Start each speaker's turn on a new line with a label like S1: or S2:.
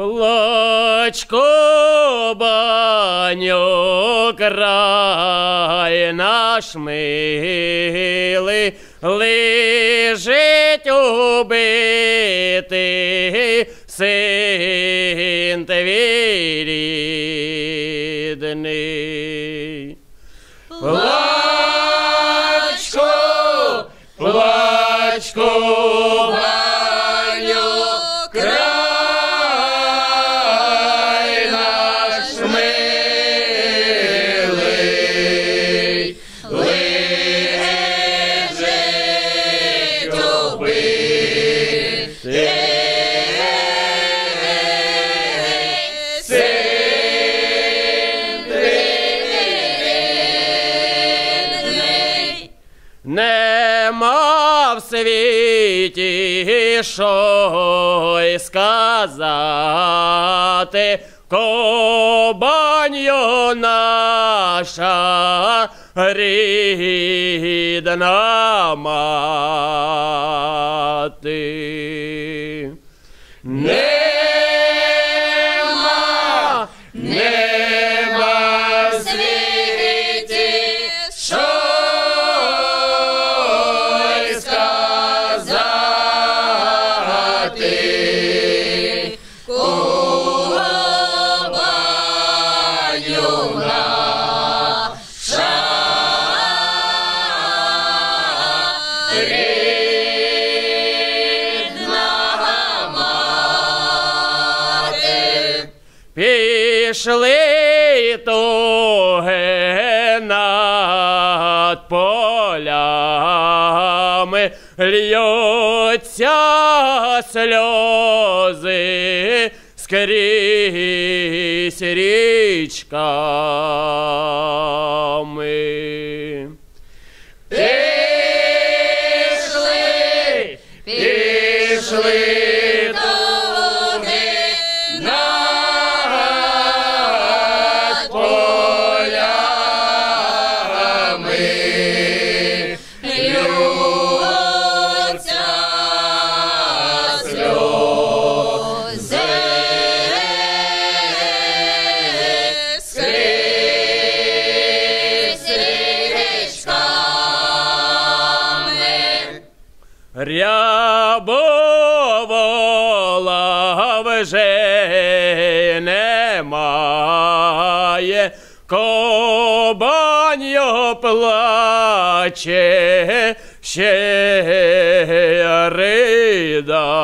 S1: Плач кобаню, край наш милий, лежить убитий син твій рідний. Плачко, плачко, світі що й сказати, кобаньо наша рідна мати. Нема, мати. Пішли туги над полями, льються сльози скрізь річками. Пішли туги над полями, льються сльози скрізь річками. Рябовола немає, його плаче, ще ридає.